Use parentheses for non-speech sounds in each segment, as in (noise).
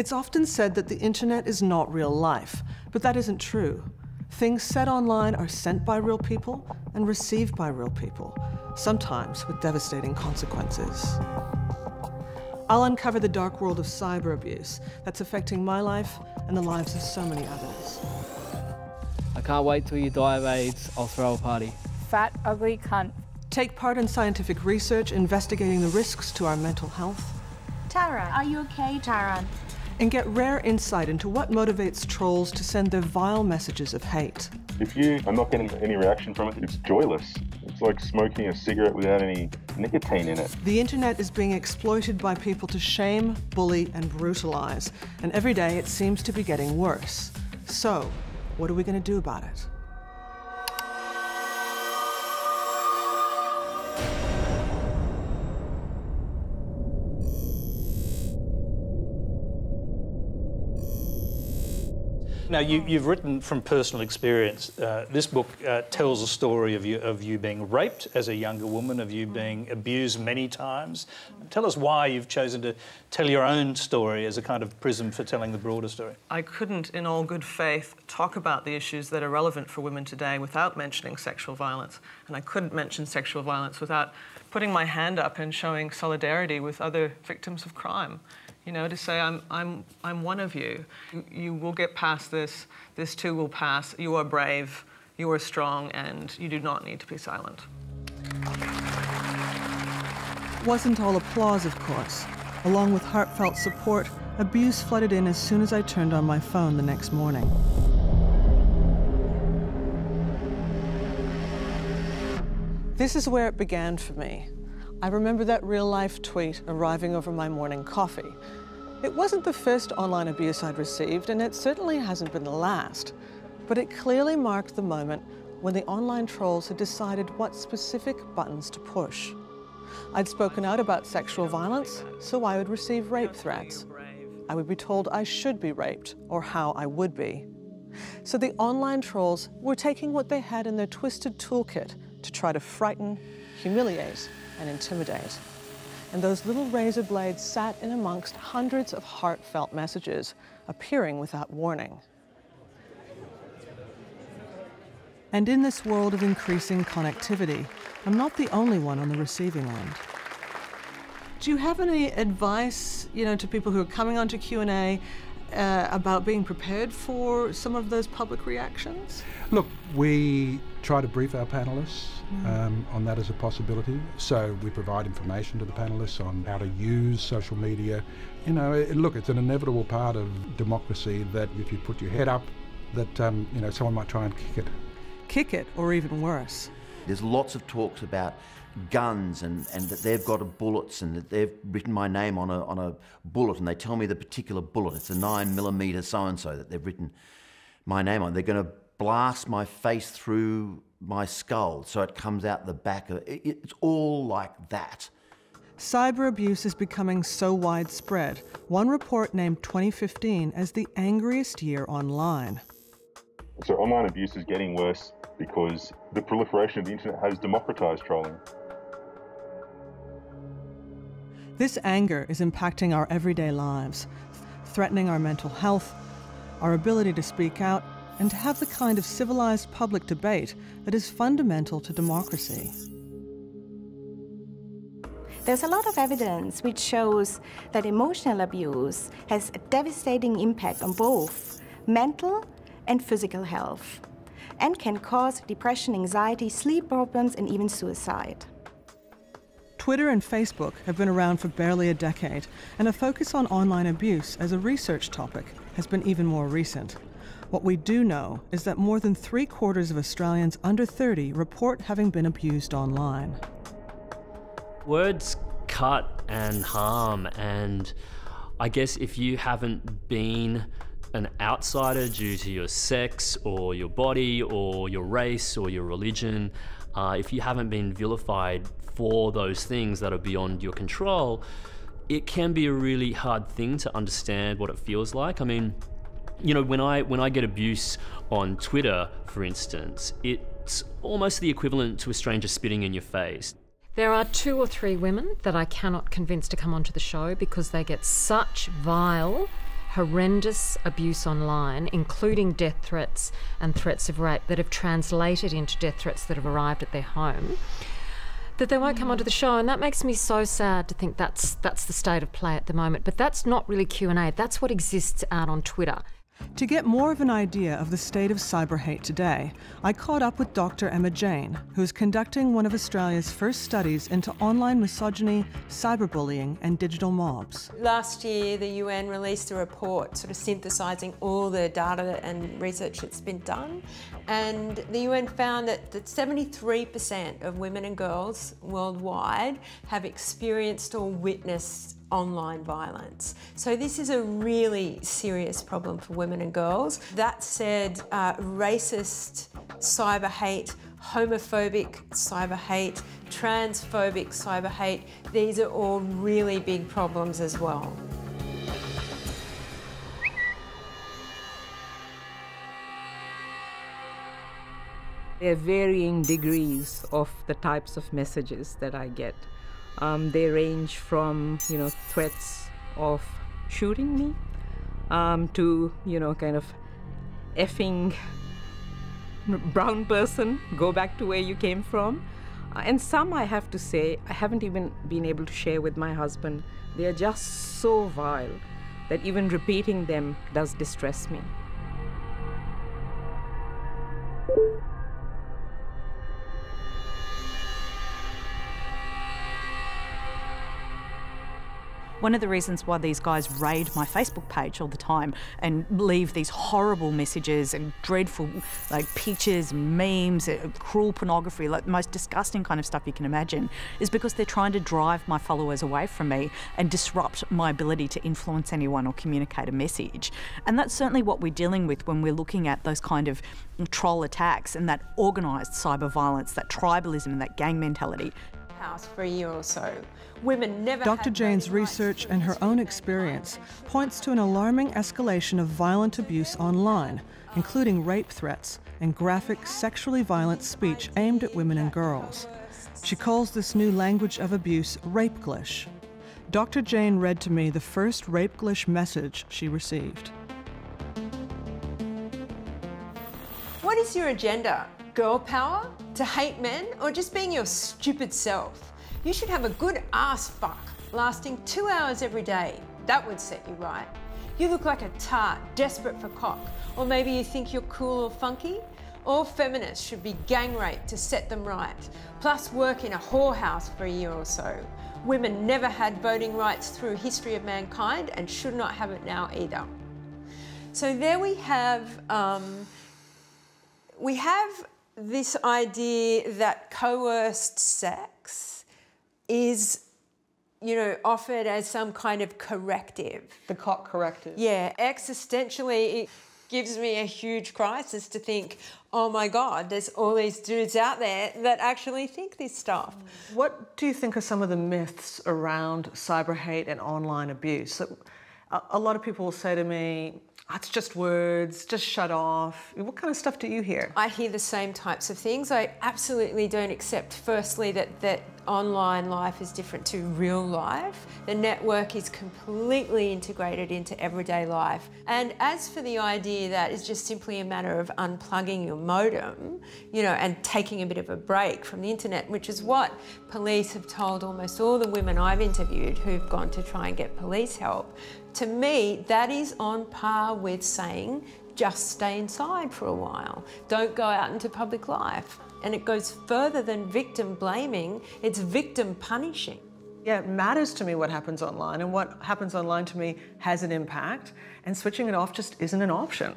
It's often said that the internet is not real life, but that isn't true. Things said online are sent by real people and received by real people, sometimes with devastating consequences. I'll uncover the dark world of cyber abuse that's affecting my life and the lives of so many others. I can't wait till you die of AIDS. I'll throw a party. Fat, ugly cunt. Take part in scientific research investigating the risks to our mental health. Tara, are you okay, Tara? And get rare insight into what motivates trolls to send their vile messages of hate. If you are not getting any reaction from it, it's joyless. It's like smoking a cigarette without any nicotine in it. The internet is being exploited by people to shame, bully, and brutalize. And every day it seems to be getting worse. So, what are we going to do about it? Now, you, have written from personal experience. Uh, this book uh, tells a story of you, of you being raped as a younger woman, of you being abused many times. Tell us why you've chosen to tell your own story as a kind of prism for telling the broader story. I couldn't, in all good faith, talk about the issues that are relevant for women today without mentioning sexual violence. And I couldn't mention sexual violence without putting my hand up and showing solidarity with other victims of crime you know, to say, I'm, I'm, I'm one of you. you. Will get past this. This too will pass. You are brave, you are strong, and you do not need to be silent. Wasn't all applause, of course. Along with heartfelt support, abuse flooded in as soon as I turned on my phone the next morning. This is where it began for me. I remember that real life tweet arriving over my morning coffee. It wasn't the first online abuse I'd received, and it certainly hasn't been the last. But it clearly marked the moment when the online trolls had decided what specific buttons to push. I'd spoken out about sexual violence, so I would receive rape threats. I would be told I should be raped, or how I would be. So the online trolls were taking what they had in their twisted toolkit to try to frighten, humiliate, and intimidate. And those little razor blades sat in amongst hundreds of heartfelt messages appearing without warning. And in this world of increasing connectivity, I'm not the only one on the receiving end. Do you have any advice, you know, to people who are coming onto Q&A uh, about being prepared for some of those public reactions? Look, we try to brief our panelists. Um, on that as a possibility. So we provide information to the panelists on how to use social media. You know, it, look, it's an inevitable part of democracy that if you put your head up, that um, you know someone might try and kick it. Kick it, or even worse. There's lots of talks about guns and, and that they've got bullets and that they've written my name on a, on a bullet and they tell me the particular bullet. It's a nine millimeter so and so that they've written my name on. They're going to blast my face through my skull so it comes out the back of it. It's all like that. Cyber abuse is becoming so widespread. One report named 2015 as the angriest year online. So online abuse is getting worse because the proliferation of the internet has democratized trolling. This anger is impacting our everyday lives, threatening our mental health, our ability to speak out, and to have the kind of civilized public debate that is fundamental to democracy. There's a lot of evidence which shows that emotional abuse has a devastating impact on both mental and physical health and can cause depression, anxiety, sleep problems, and even suicide. Twitter and Facebook have been around for barely a decade, and a focus on online abuse as a research topic has been even more recent. What we do know is that more than three quarters of Australians under 30 report having been abused online. Words cut and harm, and I guess if you haven't been an outsider due to your sex or your body or your race or your religion, uh, if you haven't been vilified for those things that are beyond your control, it can be a really hard thing to understand what it feels like. I mean, you know, when I when I get abuse on Twitter, for instance, it's almost the equivalent to a stranger spitting in your face. There are two or three women that I cannot convince to come onto the show because they get such vile horrendous abuse online, including death threats and threats of rape that have translated into death threats that have arrived at their home, that they won't come onto the show, and that makes me so sad to think that's that's the state of play at the moment. But that's not really Q and A. That's what exists out on Twitter. To get more of an idea of the state of cyber hate today, I caught up with Dr. Emma Jane, who is conducting one of Australia's first studies into online misogyny, cyberbullying, and digital mobs. Last year, the UN released a report sort of synthesising all the data and research that's been done. And the UN found that, that 73% of women and girls worldwide have experienced or witnessed online violence. So this is a really serious problem for women and girls. That said, uh, racist cyber hate, homophobic cyber hate, transphobic cyber hate, these are all really big problems as well. There are varying degrees of the types of messages that I get. Um, they range from you know threats of shooting me um, to you know kind of effing brown person go back to where you came from. Uh, and some i have to say i haven't even been able to share with my husband. They are just so vile that even repeating them does distress me One of the reasons why these guys raid my Facebook page all the time and leave these horrible messages and dreadful like pictures, memes, uh, cruel pornography, like the most disgusting kind of stuff you can imagine, is because they're trying to drive my followers away from me and disrupt my ability to influence anyone or communicate a message. And that's certainly what we're dealing with when we're looking at those kind of troll attacks and that organised cyber violence, that tribalism and that gang mentality. House for a year or so. Women never Dr. Jane's research and her own experience points to an alarming escalation of violent abuse online, including rape threats and graphic sexually violent speech aimed at women and girls. She calls this new language of abuse rapeglish. Dr. Jane read to me the first rapeglish message she received. What is your agenda? Girl power? To hate men? Or just being your stupid self? You should have a good ass fuck lasting two hours every day. That would set you right. You look like a tart, desperate for cock. Or maybe you think you're cool or funky. All feminists should be gang raped to set them right, plus work in a whorehouse for a year or so. Women never had voting rights through history of mankind and should not have it now either. So there we have, um, we have this idea that coerced sex is you know, offered as some kind of corrective. The cock corrective. Yeah, existentially, it gives me a huge crisis to think, oh my God, there's all these dudes out there that actually think this stuff. What do you think are some of the myths around cyber hate and online abuse? A lot of people will say to me, it's just words, just shut off. What kind of stuff do you hear? I hear the same types of things. I absolutely don't accept, firstly, that, that online life is different to real life. The network is completely integrated into everyday life. And as for the idea that it's just simply a matter of unplugging your modem, you know, and taking a bit of a break from the internet, which is what police have told almost all the women I've interviewed who've gone to try and get police help, to me, that is on par with saying, just stay inside for a while. Don't go out into public life. And it goes further than victim blaming, it's victim punishing. Yeah, it matters to me what happens online, and what happens online to me has an impact, and switching it off just isn't an option.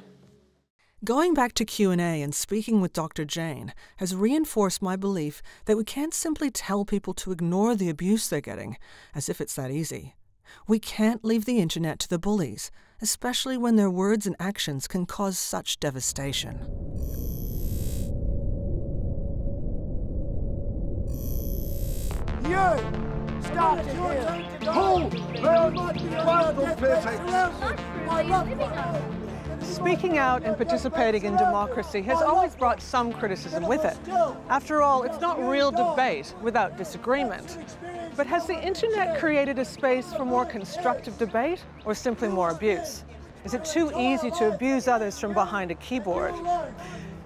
Going back to Q&A and speaking with Dr. Jane has reinforced my belief that we can't simply tell people to ignore the abuse they're getting, as if it's that easy. We can't leave the internet to the bullies, especially when their words and actions can cause such devastation. You! Start here! Hold! Speaking out and participating in democracy has always brought some criticism with it. After all, it's not real debate without disagreement. But has the internet created a space for more constructive debate or simply more abuse? Is it too easy to abuse others from behind a keyboard?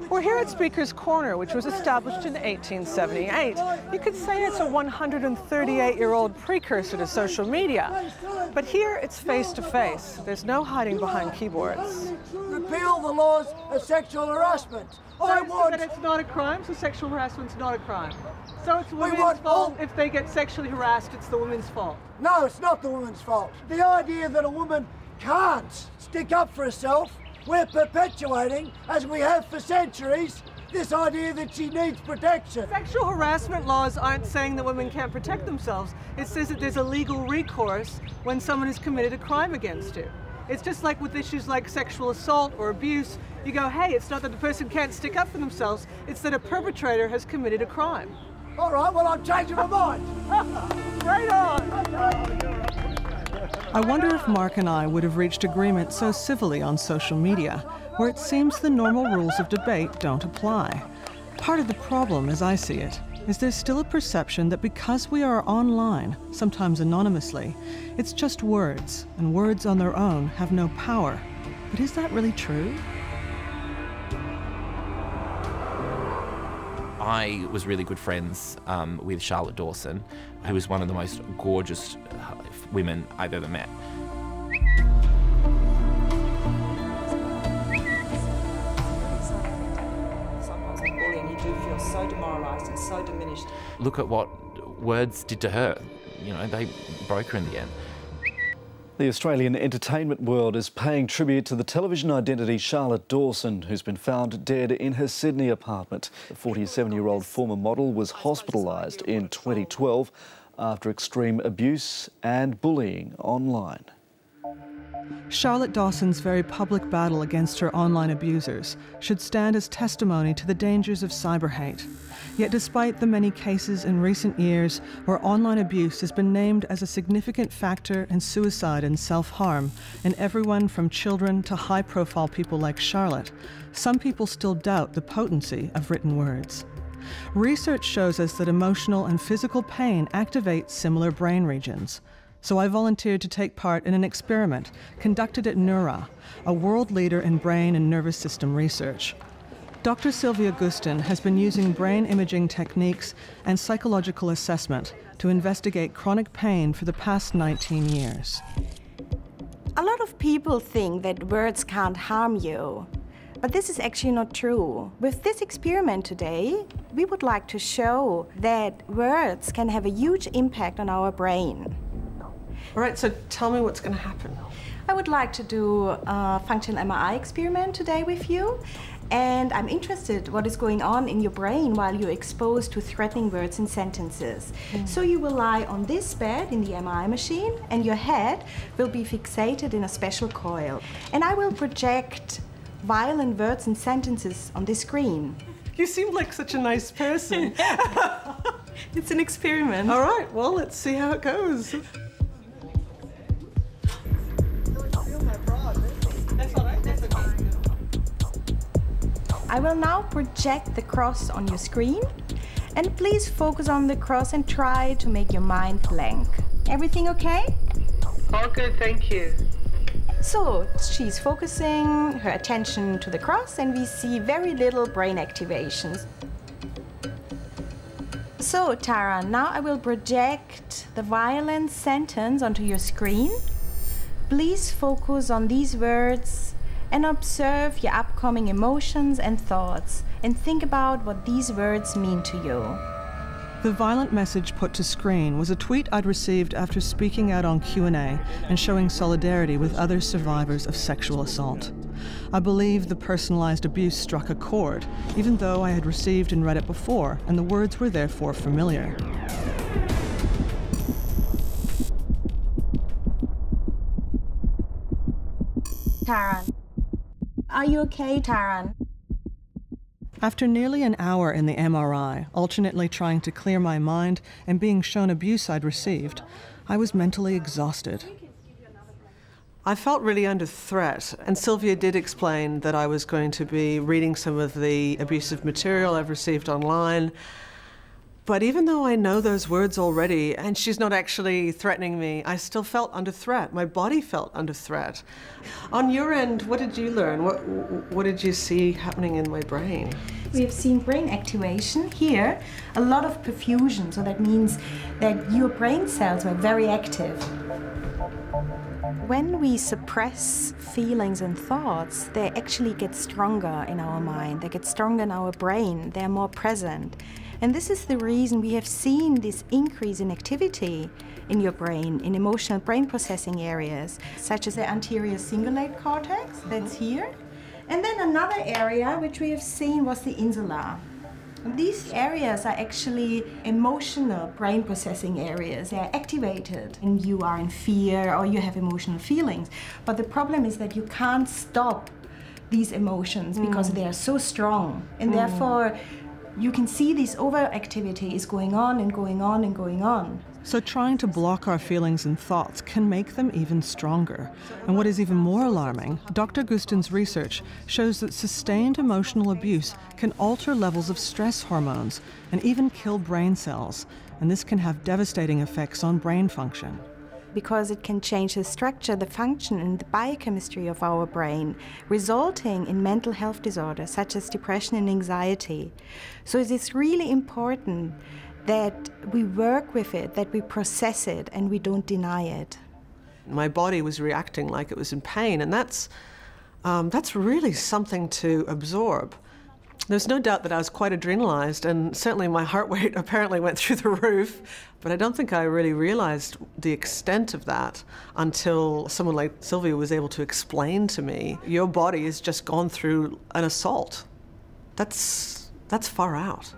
We're here at Speaker's Corner, which was established in 1878. You could say it's a 138-year-old precursor to social media. But here it's face-to-face. There's no hiding behind keyboards. Repeal the laws of sexual harassment. I So want... that it's not a crime, so sexual harassment's not a crime. So it's women's fault all- if they get sexually harassed, it's the woman's fault. No, it's not the woman's fault. The idea that a woman can't stick up for herself, we're perpetuating, as we have for centuries, this idea that she needs protection. Sexual harassment laws aren't saying that women can't protect themselves. It says that there's a legal recourse when someone has committed a crime against you. It's just like with issues like sexual assault or abuse. You go, hey, it's not that the person can't stick up for themselves, it's that a perpetrator has committed a crime. All right, well, I'm changing my mind. (laughs) right on. I wonder if Mark and I would have reached agreement so civilly on social media, where it seems the normal rules of debate don't apply. Part of the problem, as I see it, is there's still a perception that because we are online, sometimes anonymously, it's just words, and words on their own have no power. But is that really true? I was really good friends um, with Charlotte Dawson, who was one of the most gorgeous uh, women I've ever met. Sometimes with bullying, you do feel so demoralised and so diminished. Look at what words did to her. You know, they broke her in the end. The Australian entertainment world is paying tribute to the television identity Charlotte Dawson, who's been found dead in her Sydney apartment. The 47 year old former model was hospitalised in 2012 after extreme abuse and bullying online. Charlotte Dawson's very public battle against her online abusers should stand as testimony to the dangers of cyber hate. Yet, despite the many cases in recent years where online abuse has been named as a significant factor in suicide and self harm, in everyone from children to high profile people like Charlotte, some people still doubt the potency of written words. Research shows us that emotional and physical pain activate similar brain regions. So I volunteered to take part in an experiment conducted at Neura, a world leader in brain and nervous system research. Dr. Sylvia Gustin has been using brain imaging techniques and psychological assessment to investigate chronic pain for the past 19 years. A lot of people think that words can't harm you. But this is actually not true. With this experiment today, we would like to show that words can have a huge impact on our brain. All right, so tell me what's going to happen. I would like to do a functional MRI experiment today with you. And I'm interested what is going on in your brain while you're exposed to threatening words and sentences. Hmm. So you will lie on this bed in the MRI machine and your head will be fixated in a special coil. And I will project violent words and sentences on this screen. You seem like such a nice person. (laughs) (laughs) it's an experiment. All right, well, let's see how it goes. I will now project the cross on your screen. And please focus on the cross and try to make your mind blank. Everything okay? All good, thank you. So she's focusing her attention to the cross, and we see very little brain activations. So, Tara, now I will project the violent sentence onto your screen. Please focus on these words and observe your upcoming emotions and thoughts and think about what these words mean to you. The violent message put to screen was a tweet I'd received after speaking out on Q&A and showing solidarity with other survivors of sexual assault. I believe the personalized abuse struck a chord, even though I had received and read it before, and the words were therefore familiar. Tara. Are you okay, Tara? After nearly an hour in the MRI, alternately trying to clear my mind and being shown abuse I'd received, I was mentally exhausted. I felt really under threat, and Sylvia did explain that I was going to be reading some of the abusive material I've received online. But even though I know those words already and she's not actually threatening me, I still felt under threat. My body felt under threat. On your end, what did you learn? What, what did you see happening in my brain? We have seen brain activation here, a lot of perfusion, so that means that your brain cells were very active. When we suppress feelings and thoughts, they actually get stronger in our mind, they get stronger in our brain, they're more present. And this is the reason we have seen this increase in activity in your brain, in emotional brain processing areas, such as the anterior cingulate cortex, that's here. And then another area which we have seen was the insula. These areas are actually emotional brain processing areas. They are activated and you are in fear or you have emotional feelings. But the problem is that you can't stop these emotions because Mm. they are so strong. And Mm. therefore, you can see this overactivity is going on and going on and going on. So, trying to block our feelings and thoughts can make them even stronger. And what is even more alarming, Dr. Gustin's research shows that sustained emotional abuse can alter levels of stress hormones and even kill brain cells. And this can have devastating effects on brain function. Because it can change the structure, the function, and the biochemistry of our brain, resulting in mental health disorders such as depression and anxiety. So it is really important that we work with it, that we process it, and we don't deny it. My body was reacting like it was in pain, and that's, um, that's really something to absorb. There's no doubt that I was quite adrenalized, and certainly my heart rate (laughs) apparently went through the roof. But I don't think I really realized the extent of that until someone like Sylvia was able to explain to me your body has just gone through an assault. That's, that's far out.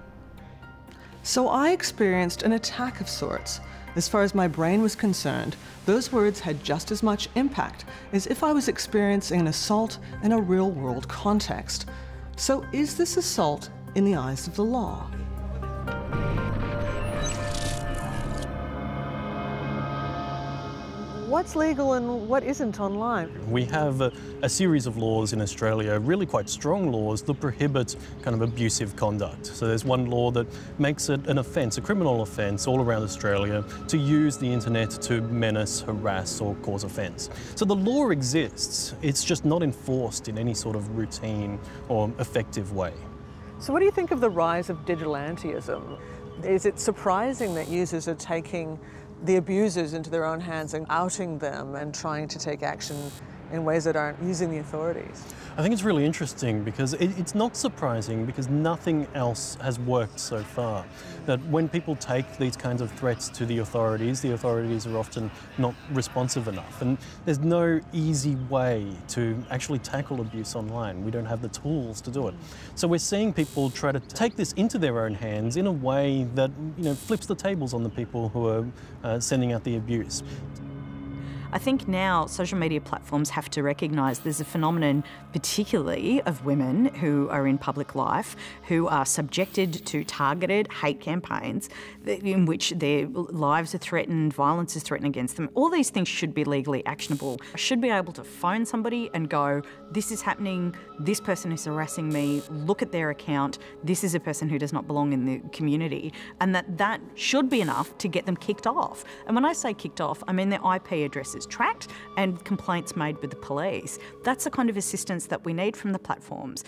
So I experienced an attack of sorts. As far as my brain was concerned, those words had just as much impact as if I was experiencing an assault in a real world context. So, is this assault in the eyes of the law? What's legal and what isn't online? We have a, a, series of laws in Australia, really quite strong laws, that prohibit kind of abusive conduct. So there's one law that makes it an offence, a criminal offence all around Australia, to use the internet to menace, harass or cause offence. So the law exists, it's just not enforced in any sort of routine or effective way. So, what do you think of the rise of digilantism? Is it surprising that users are taking the abusers into their own hands and outing them and trying to take action in ways that aren't using the authorities? I think it's really interesting because it, it's not surprising because nothing else has worked so far. That when people take these kinds of threats to the authorities, the authorities are often not responsive enough. And there's no easy way to actually tackle abuse online. We don't have the tools to do it. So we're seeing people try to take this into their own hands in a way that you know flips the tables on the people who are uh, sending out the abuse. I think now social media platforms have to recognise there's a phenomenon, particularly of women who are in public life, who are subjected to targeted hate campaigns in which their lives are threatened, violence is threatened against them. All these things should be legally actionable. I should be able to phone somebody and go, this is happening, this person is harassing me, look at their account, this is a person who does not belong in the community, and that that should be enough to get them kicked off. And when I say kicked off, I mean their IP addresses tracked and complaints made with the police. That's the kind of assistance that we need from the platforms.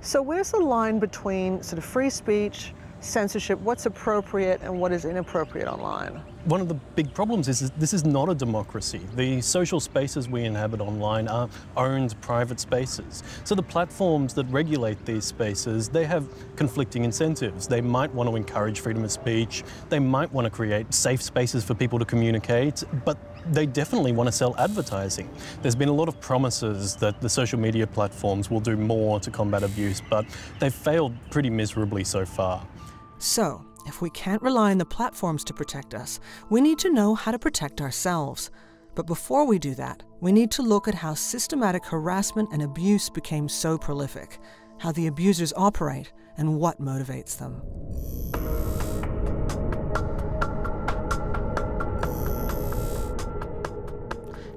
So, where's the line between sort of free speech, censorship, what's appropriate and what is inappropriate online? One of the big problems is, is this is not a democracy. The social spaces we inhabit online are owned private spaces. So the platforms that regulate these spaces, they have conflicting incentives. They might want to encourage freedom of speech, they might want to create safe spaces for people to communicate, but they definitely want to sell advertising. There's been a lot of promises that the social media platforms will do more to combat abuse, but they've failed pretty miserably so far. So, if we can't rely on the platforms to protect us, we need to know how to protect ourselves. But before we do that, we need to look at how systematic harassment and abuse became so prolific, how the abusers operate, and what motivates them.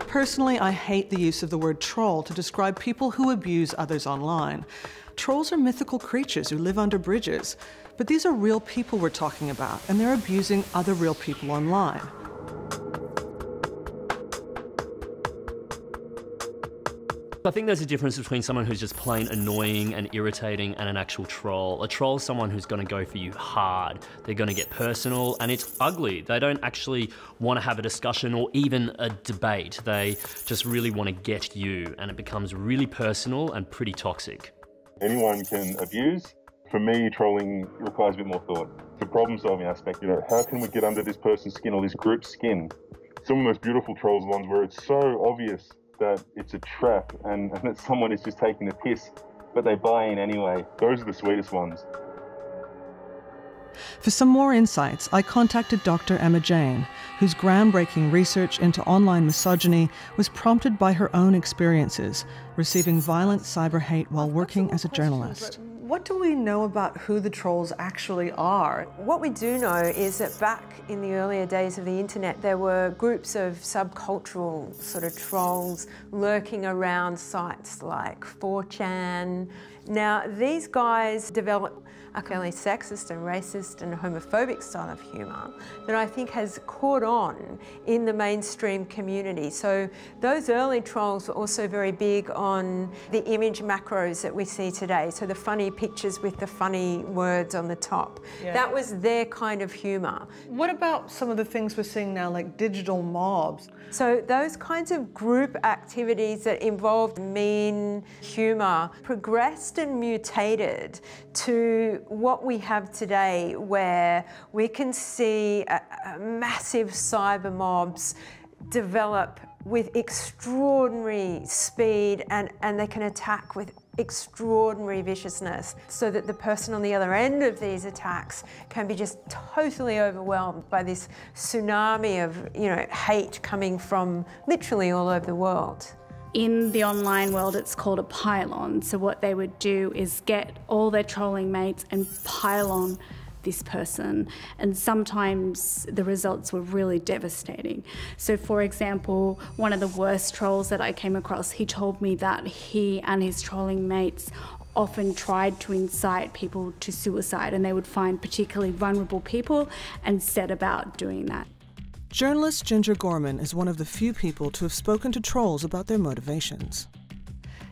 Personally, I hate the use of the word troll to describe people who abuse others online. Trolls are mythical creatures who live under bridges, But these are real people we're talking about, and they're abusing other real people online. I think there's a difference between someone who's just plain annoying and irritating and an actual troll. A troll is someone who's going to go for you hard. They're going to get personal and it's ugly. They don't actually want to have a discussion or even a debate. They just really want to get you and it becomes really personal and pretty toxic. Anyone can abuse. For me, trolling requires a bit more thought. The problem solving aspect, you know, how can we get under this person's skin or this group's skin? Some of the most beautiful trolls are ones where it's so obvious that it's a trap and, (laughs) and that someone is just taking the piss, but they buy in anyway. Those are the sweetest ones. For some more insights, I contacted Dr. Emma Jane, whose groundbreaking research into online misogyny was prompted by her own experiences receiving violent cyber hate while working as a journalist. What do we know about who the trolls actually are? What we do know is that back in the earlier days of the internet, there were groups of subcultural sort of trolls lurking around sites like 4chan. Now, these guys developed a fairly sexist and racist and homophobic style of humour that I think has caught on in the mainstream community. So those early trolls were also very big on the image macros that we see today. So the funny pictures with the funny words on the top. Yeah. That was their kind of humour. What about some of the things we're seeing now, like digital mobs? So those kinds of group activities that involved mean humour progressed mutated to what we have today where we can see a, a massive cyber mobs develop with extraordinary speed and, and they can attack with extraordinary viciousness so that the person on the other end of these attacks can be just totally overwhelmed by this tsunami of you know hate coming from literally all over the world. In the online world, it's called a pile-on. So what they would do is get all their trolling mates and pile on this person. And sometimes the results were really devastating. So, for example, one of the worst trolls that I came across, he told me that he and his trolling mates often tried to incite people to suicide and they would find particularly vulnerable people and set about doing that. Journalist Ginger Gorman is one of the few people to have spoken to trolls about their motivations.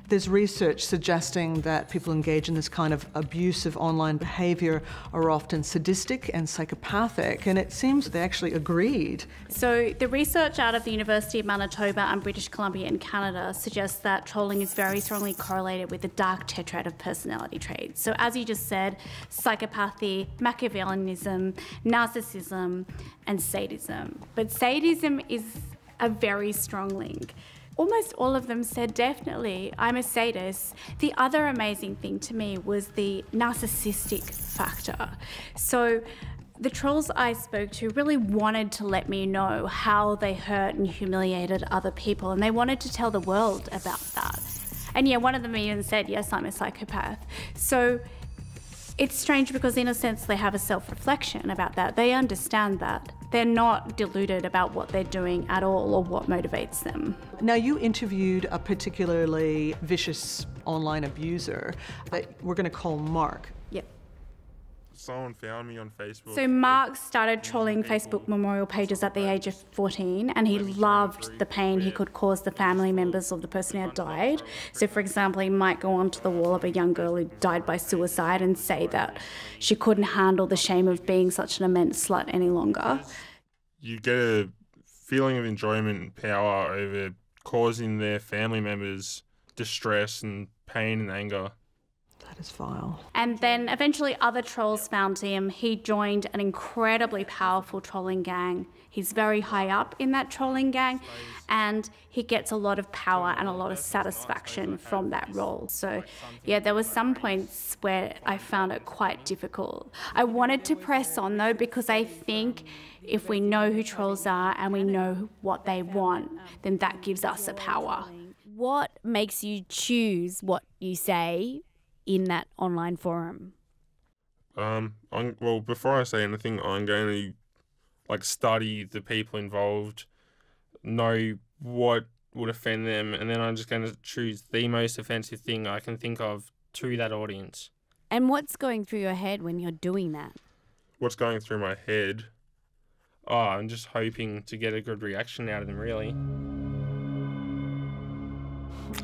There's research suggesting that people engage in this kind of abusive online behavior are often sadistic and psychopathic, and it seems they actually agreed. So, the research out of the University of Manitoba and British Columbia in Canada suggests that trolling is very strongly correlated with the dark tetrad of personality traits. So, as you just said, psychopathy, Machiavellianism, narcissism, and sadism. But sadism is a very strong link almost all of them said definitely i'm a sadist the other amazing thing to me was the narcissistic factor so the trolls I spoke to really wanted to let me know how they hurt and humiliated other people, and they wanted to tell the world about that. And yeah, one of them even said, Yes, I'm a psychopath. So it's strange because, in a sense, they have a self reflection about that. They understand that. They're not deluded about what they're doing at all or what motivates them. Now, you interviewed a particularly vicious online abuser that we're going to call Mark. Someone found me on Facebook. So Mark started trolling Facebook memorial pages at the age of 14 and he loved the pain he could cause the family members of the person who had died. So for example, he might go onto the wall of a young girl who died by suicide and say that she couldn't handle the shame of being such an immense slut any longer. You get a feeling of enjoyment and power over causing their family members distress and pain and anger. That is vile. And then eventually other trolls found him. He joined an incredibly powerful trolling gang. He's very high up in that trolling gang and he gets a lot of power and a lot of satisfaction from that role. So, yeah, there were some points where I found it quite difficult. I wanted to press on though because I think if we know who trolls are and we know what they want, then that gives us a power. What makes you choose what you say in that online forum? Um, I'm, well, before I say anything, I'm going to like study the people involved, know what would offend them, and then I'm just going to choose the most offensive thing I can think of to that audience. And what's going through your head when you're doing that? What's going through my head? Oh, I'm just hoping to get a good reaction out of them, really.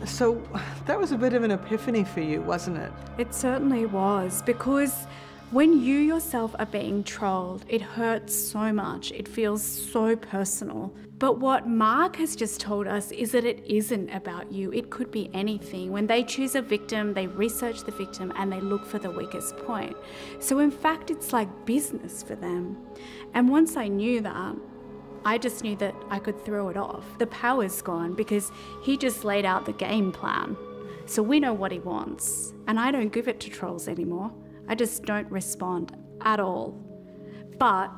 So that was a bit of an epiphany for you, wasn't it? It certainly was because when you yourself are being trolled, it hurts so much. It feels so personal. But what Mark has just told us is that it isn't about you. It could be anything. When they choose a victim, they research the victim and they look for the weakest point. So, in fact, it's like business for them. And once I knew that, I just knew that I could throw it off. The power's gone because he just laid out the game plan. So we know what he wants. And I don't give it to trolls anymore. I just don't respond at all. But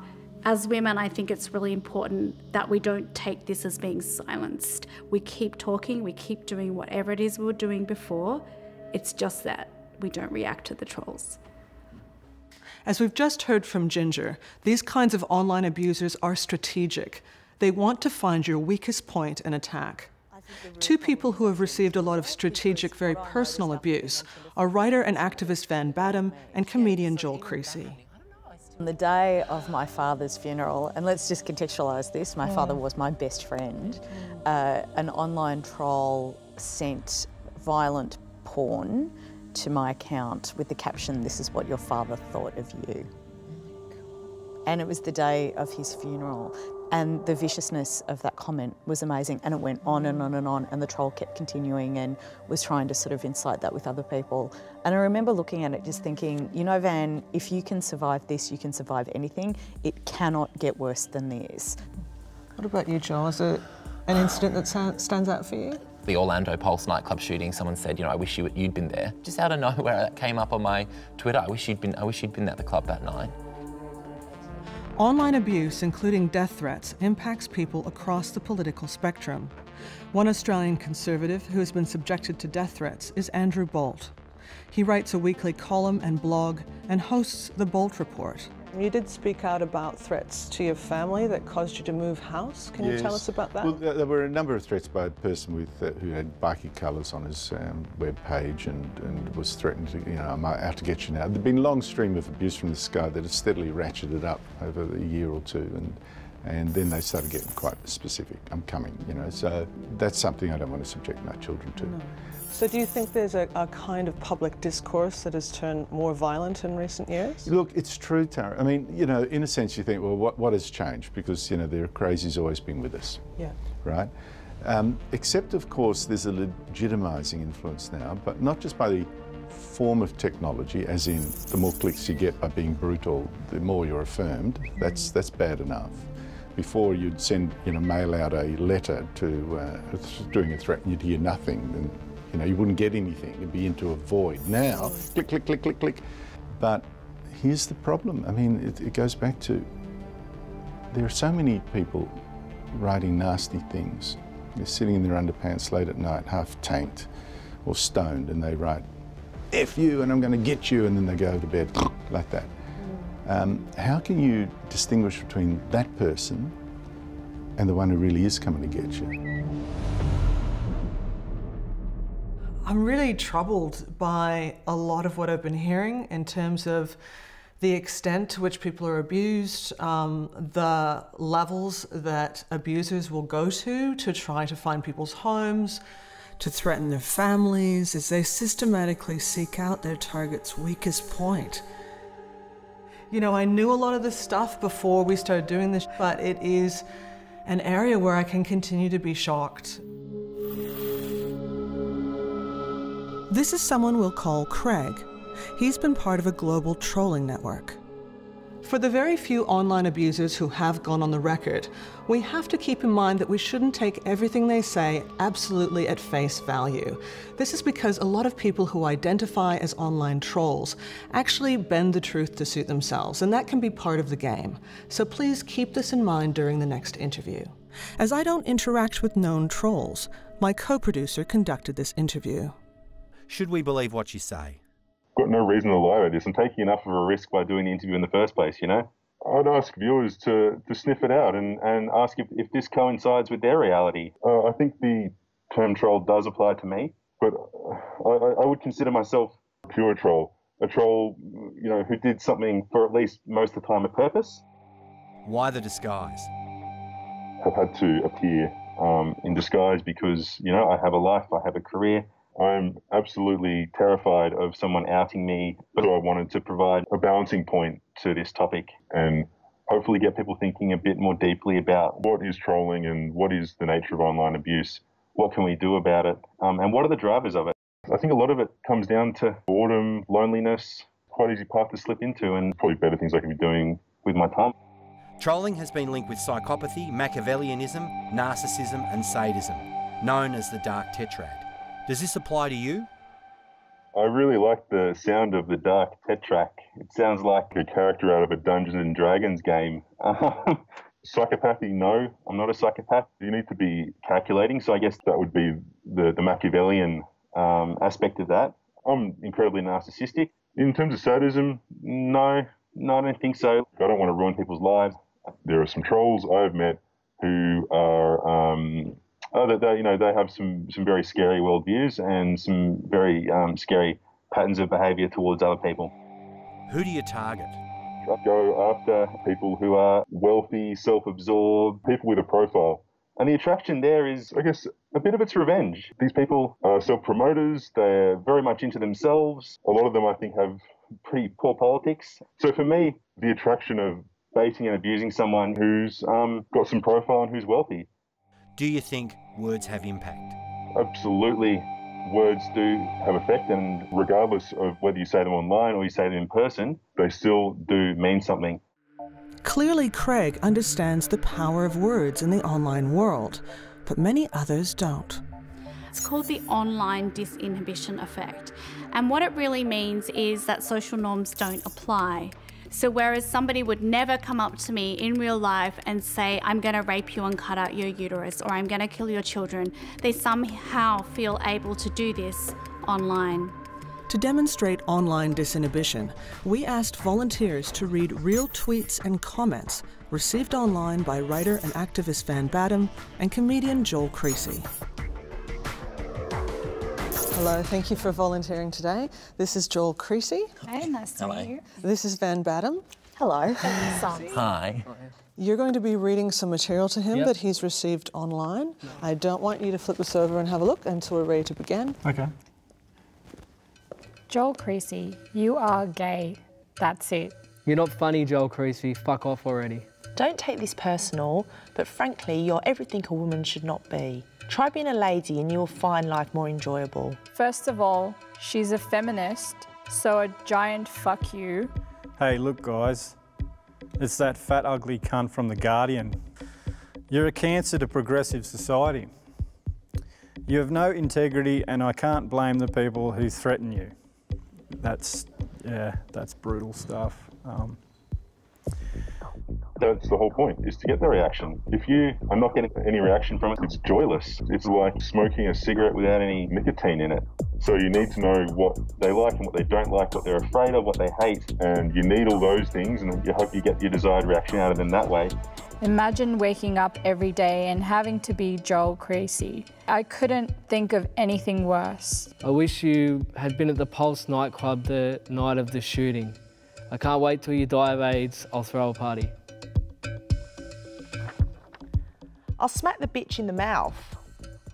as women, I think it's really important that we don't take this as being silenced. We keep talking, we keep doing whatever it is we were doing before. It's just that we don't react to the trolls. As we've just heard from Ginger, these kinds of online abusers are strategic. They want to find your weakest point and attack. Two people who have received a lot of strategic, very personal abuse are writer and activist Van Badham and comedian Joel Creasey. On the day of my father's funeral, and let's just contextualise this, my Mm. father was my best friend, uh, an online troll sent violent porn to my account with the caption, This is what your father thought of you. And it was the day of his funeral. And the viciousness of that comment was amazing. And it went on and on and on. And the troll kept continuing and was trying to sort of incite that with other people. And I remember looking at it just thinking, you know, Van, if you can survive this, you can survive anything. It cannot get worse than this. What about you, Joel? Is it an incident that stands out for you? The Orlando Pulse nightclub shooting, someone said, you know, I wish you, you'd been there. Just out of nowhere, that came up on my Twitter. I wish you'd been, I wish you'd been at the club that night. Online abuse, including death threats, impacts people across the political spectrum. One Australian conservative who has been subjected to death threats is Andrew Bolt. He writes a weekly column and blog and hosts the Bolt Report. You did speak out about threats to your family that caused you to move house. Can you tell us about that? Well, there were a number of threats by a person with uh, who had bikie colours on his um, web page and, and was threatened to, you know, I'm out to get you now. There'd been a long stream of abuse from this guy that had steadily ratcheted up over a year or two, and and then they started getting quite specific. I'm coming, you know. So that's something I don't want to subject my children to. So, do you think there's a, a kind of public discourse that has turned more violent in recent years? Look, it's true, Tara. I mean, you know, in a sense, you think, well, what, what has changed? Because, you know, the crazy's always been with us. Yeah. right? Um, except, of course, there's a legitimising influence now, but not just by the form of technology, as in the more clicks you get by being brutal, the more you're affirmed. That's that's bad enough. Before you'd send, you know, mail out a letter to uh, doing a threat, and you'd hear nothing, and you know you wouldn't get anything. It'd be into a void. Now, click, click, click, click, click. But here's the problem. I mean, it, it goes back to there are so many people writing nasty things. They're sitting in their underpants late at night, half tanked or stoned, and they write, F you, and I'm going to get you, and then they go to bed (sniffs) like that. Um, how can you distinguish between that person and the one who really is coming to get you? I'm really troubled by a lot of what I've been hearing in terms of the extent to which people are abused, um, the levels that abusers will go to to try to find people's homes, to threaten their families as they systematically seek out their target's weakest point. You know, I knew a lot of this stuff before we started doing this, but it is an area where I can continue to be shocked. This is someone we'll call Craig. He's been part of a global trolling network. For the very few online abusers who have gone on the record, we have to keep in mind that we shouldn't take everything they say absolutely at face value. This is because a lot of people who identify as online trolls actually bend the truth to suit themselves, and that can be part of the game. So please keep this in mind during the next interview. As I don't interact with known trolls, my co producer conducted this interview. Should we believe what you say? got no reason to lie about this. I'm taking enough of a risk by doing the interview in the first place, you know? I'd ask viewers to, to sniff it out and, and ask if, if this coincides with their reality. Uh, I think the term troll does apply to me, but I, I I would consider myself a pure troll. a troll, you know, who did something for at least most of the time a purpose. Why the disguise? I've had to appear um, in disguise because, you know, I have a life, I have a career. I'm absolutely terrified of someone outing me, so I wanted to provide a balancing point to this topic and hopefully get people thinking a bit more deeply about what is trolling and what is the nature of online abuse, what can we do about it, um, and what are the drivers of it. I think a lot of it comes down to boredom, loneliness, quite easy path to slip into, and probably better things I could be doing with my time. Trolling has been linked with psychopathy, Machiavellianism, narcissism, and sadism, known as the dark tetrad. Does this apply to you? I really like the sound of the dark tetrad. It sounds like a character out of a Dungeons and Dragons game. (laughs) Psychopathy, no, I'm not a psychopath. You need to be calculating, so I guess that would be the, the Machiavellian um, aspect of that. I'm incredibly narcissistic. In terms of sadism, no, no, I don't think so. I don't want to ruin people's lives. There are some trolls I've met who are, um, oh, that they, you know, they have some some very scary worldviews and some very um, scary patterns of behaviour towards other people. Who do you target? I go after people who are wealthy, self-absorbed, people with a profile. And the attraction there is, I guess, a bit of its revenge. These people are self promoters, they're very much into themselves. A lot of them, I think, have pretty poor politics. So for me, the attraction of baiting and abusing someone who's um, got some profile and who's wealthy. Do you think words have impact? Absolutely. Words do have effect, and regardless of whether you say them online or you say them in person, they still do mean something. Clearly, Craig understands the power of words in the online world, but many others don't. It's called the online disinhibition effect. And what it really means is that social norms don't apply. So, whereas somebody would never come up to me in real life and say, I'm going to rape you and cut out your uterus, or I'm going to kill your children, they somehow feel able to do this online. To demonstrate online disinhibition, we asked volunteers to read real tweets and comments received online by writer and activist Van Badham and comedian Joel Creasey. Hello, thank you for volunteering today. This is Joel Creasey. Hey, nice to Hello. meet you. This is Van Badham. Hello. Hi. You're going to be reading some material to him Yep. that he's received online. I don't want you to flip this over and have a look until we're ready to begin. Okay. Joel Creasey, you are gay. That's it. You're not funny, Joel Creasey. Fuck off already. Don't take this personal, but frankly, you're everything a woman should not be. Try being a lady and you'll find life more enjoyable. First of all, she's a feminist, so a giant fuck you. Hey, look, guys. It's that fat, ugly cunt from The Guardian. You're a cancer to progressive society. You have no integrity, and I can't blame the people who threaten you. That's, yeah, that's brutal stuff. Um, That's the whole point, is to get the reaction. If you are not getting any reaction from it, it's joyless. It's like smoking a cigarette without any nicotine in it. So you need to know what they like and what they don't like, what they're afraid of, what they hate, and you need all those things, and you hope you get your desired reaction out of them that way. Imagine waking up every day and having to be Joel Creasey. I couldn't think of anything worse. I wish you had been at the Pulse nightclub the night of the shooting. I can't wait till you die of AIDS. I'll throw a party. I'll smack the bitch in the mouth.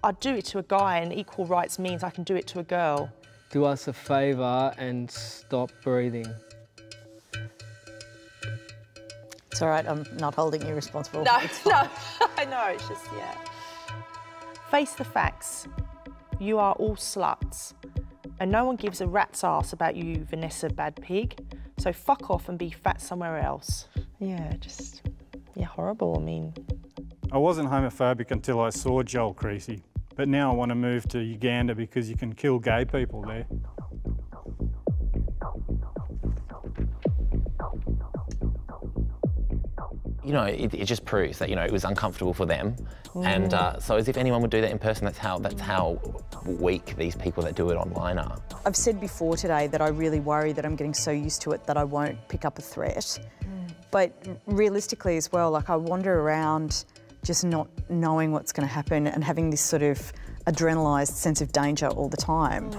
I'd do it to a guy, and equal rights means I can do it to a girl. Do us a favour and stop breathing. It's all right, I'm not holding you responsible. No, It's (laughs) no, (laughs) I know, it's just, yeah. Face the facts. You are all sluts. And no one gives a rat's ass about you, Vanessa Bad Pig. So fuck off and be fat somewhere else. Yeah, just, yeah, horrible. I mean, I wasn't homophobic until I saw Joel Creasey, but now I want to move to Uganda because you can kill gay people there. you know, it, it just proves that you know it was uncomfortable for them, and uh, so as if anyone would do that in person, that's how that's how weak these people that do it online are. I've said before today that I really worry that I'm getting so used to it that I won't pick up a threat. But realistically as well, like I wander around just not knowing what's going to happen and having this sort of adrenalised sense of danger all the time.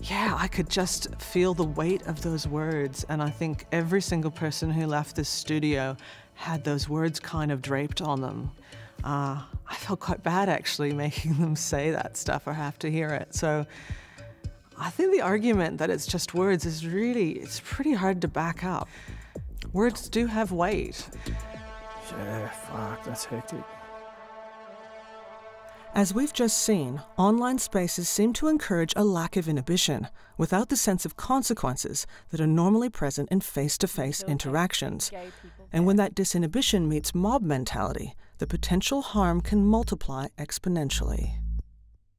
yeah, I could just feel the weight of those words. And I think every single person who left this studio had those words kind of draped on them. Uh, I felt quite bad actually (laughs) making them say that stuff or have to hear it. So I think the argument that it's just words is really, it's pretty hard to back up. Words do have weight. Yeah, fuck, that's hectic. As we've just seen, online spaces seem to encourage a lack of inhibition without the sense of consequences that are normally present in face to face interactions. And when that disinhibition meets mob mentality, the potential harm can multiply exponentially.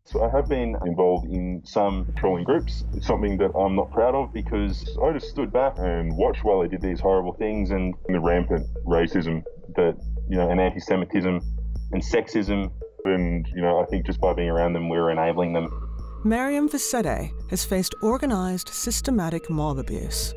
So I have been involved in some trolling groups. It's something that I'm not proud of because I just stood back and watched while they did these horrible things and the rampant racism that, you know, and anti-Semitism and sexism and, you know, I think just by being around them, we're enabling them. Mariam Veiszadeh has faced organized, systematic mob abuse.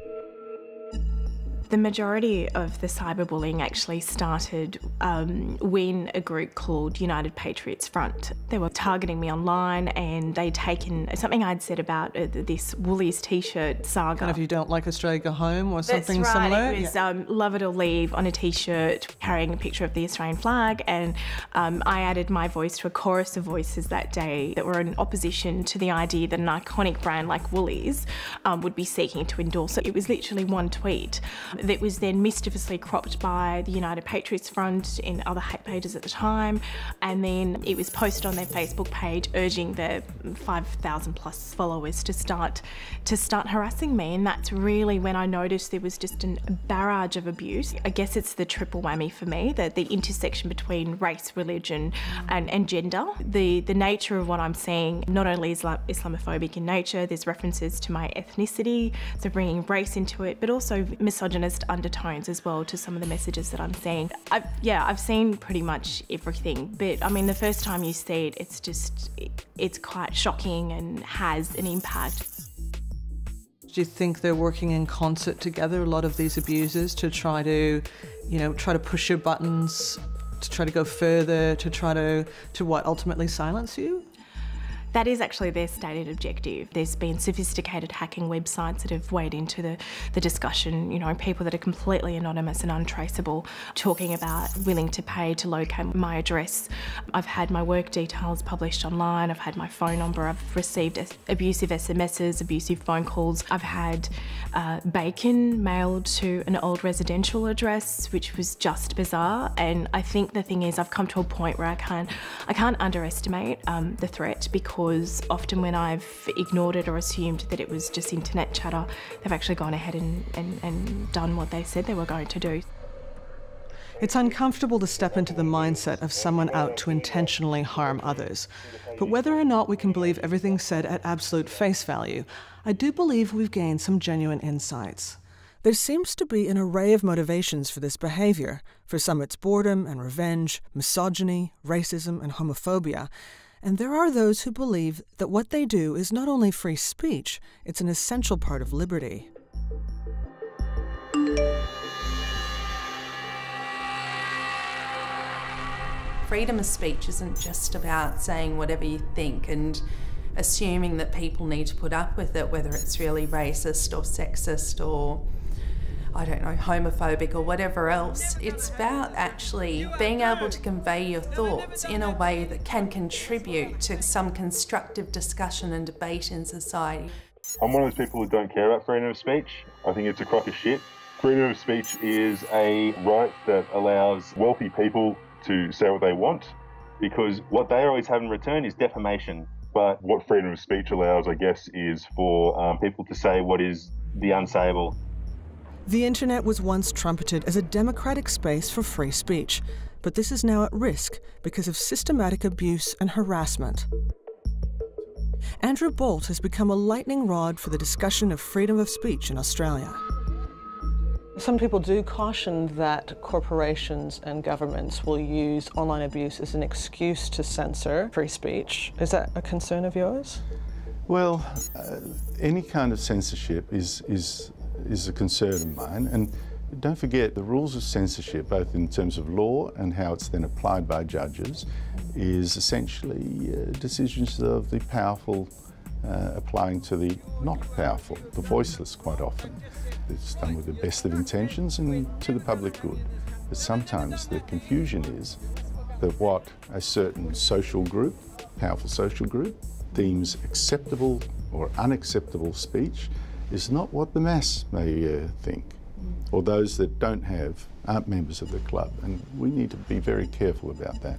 The majority of the cyberbullying actually started um, when a group called United Patriots Front. They were targeting me online and they'd taken something I'd said about uh, this Woolies t-shirt saga. Kind of you don't like Australia, go home or something That's right. similar? It was um, love it or leave on a t-shirt carrying a picture of the Australian flag and um, I added my voice to a chorus of voices that day that were in opposition to the idea that an iconic brand like Woolies um, would be seeking to endorse it. It was literally one tweet that was then mischievously cropped by the United Patriots Front in other hate pages at the time, and then it was posted on their Facebook page urging their 5,000 plus followers to start to start harassing me, and that's really when I noticed there was just a barrage of abuse. I guess it's the triple whammy for me, that the intersection between race, religion, and, and gender. The the nature of what I'm seeing not only is Islam- Islamophobic in nature, there's references to my ethnicity, so bringing race into it, but also misogynist undertones as well to some of the messages that I'm seeing. I've, yeah, I've seen pretty much everything, but I mean, the first time you see it, it's just, it's quite shocking and has an impact. Do you think they're working in concert together, a lot of these abusers, to try to, you know, try to push your buttons, to try to go further, to try to, to what, ultimately silence you? That is actually their stated objective. There's been sophisticated hacking websites that have weighed into the, the discussion, you know, people that are completely anonymous and untraceable, talking about willing to pay to locate my address. I've had my work details published online, I've had my phone number, I've received abusive SMSs, abusive phone calls. I've had uh, bacon mailed to an old residential address, which was just bizarre. And I think the thing is, I've come to a point where I can't, I can't underestimate um, the threat because often when I've ignored it or assumed that it was just internet chatter, they've actually gone ahead and, and, and done what they said they were going to do. It's uncomfortable to step into the mindset of someone out to intentionally harm others. But whether or not we can believe everything said at absolute face value, I do believe we've gained some genuine insights. There seems to be an array of motivations for this behavior. For some, it's boredom and revenge, misogyny, racism, and homophobia. And there are those who believe that what they do is not only free speech, it's an essential part of liberty. freedom of speech isn't just about saying whatever you think and assuming that people need to put up with it, whether it's really racist or sexist or I don't know, homophobic or whatever else. It's about actually being able to convey your thoughts in a way that can contribute to some constructive discussion and debate in society. I'm one of those people who don't care about freedom of speech. I think it's a crock of shit. Freedom of speech is a right that allows wealthy people to say what they want because what they always have in return is defamation. But what freedom of speech allows, I guess, is for um, people to say what is the unsayable. The internet was once trumpeted as a democratic space for free speech, but this is now at risk because of systematic abuse and harassment. Andrew Bolt has become a lightning rod for the discussion of freedom of speech in Australia. Some people do caution that corporations and governments will use online abuse as an excuse to censor free speech. Is that a concern of yours? Well, uh, any kind of censorship is, is, is a concern of mine. And don't forget, the rules of censorship, both in terms of law and how it's then applied by judges, is essentially uh, decisions of the powerful uh, applying to the not powerful, the voiceless quite often. It's done with the best of intentions and to the public good. But sometimes the confusion is that what a certain social group, powerful social group, deems acceptable or unacceptable speech is not what the mass may uh, think, or those that don't have, aren't members of the club. And we need to be very careful about that.